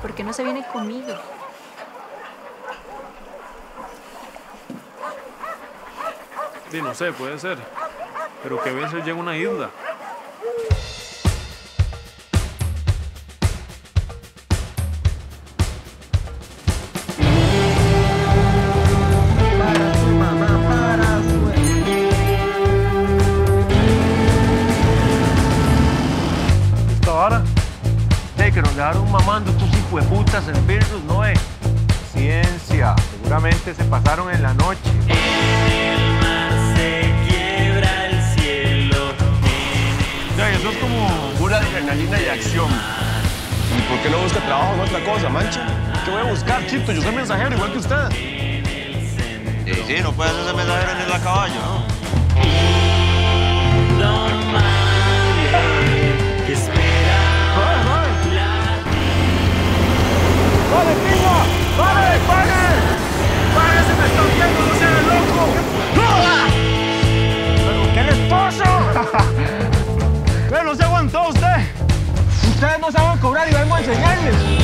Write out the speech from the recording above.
¿Por qué no se viene conmigo? Sí, no sé, puede ser. Pero que a veces llega una isla. Que nos dejaron mamando estos hijos de putas en Virus, ¿no es? Ciencia. Seguramente se pasaron en la noche. Ya, y eso es como... Pura adrenalina y acción. ¿Y por qué no busca trabajo en otra cosa, mancha? ¿Qué voy a buscar, Chito? Yo soy mensajero, igual que usted. Sí, sí, no puede hacerse mensajero en el caballo, ¿no? Usted. Ustedes no saben cobrar y vengo a enseñarles.